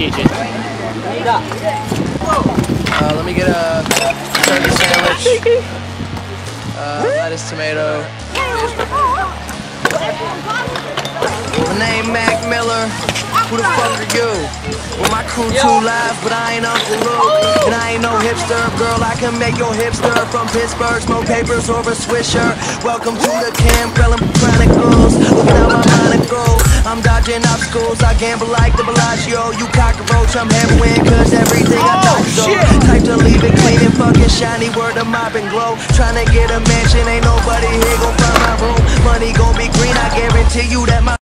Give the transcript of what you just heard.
Chicken. Uh, let me get a turkey sandwich. Uh, lettuce, tomato. My name Mac Miller. Who the fuck are you? Well, my crew too live, but I ain't Uncle Luke. And I ain't no hipster, girl. I can make your hipster from Pittsburgh. Smoke papers over Swisher. Welcome to the Camp dodging obstacles. I gamble like the Bellagio. You cockroach, I'm heroin, cause everything I touch so. Oh, Type to leave it clean and fucking shiny. Word of Mop and Glo. Trying to get a mansion, ain't nobody here gon' find my room. Money gon' be green, I guarantee you that my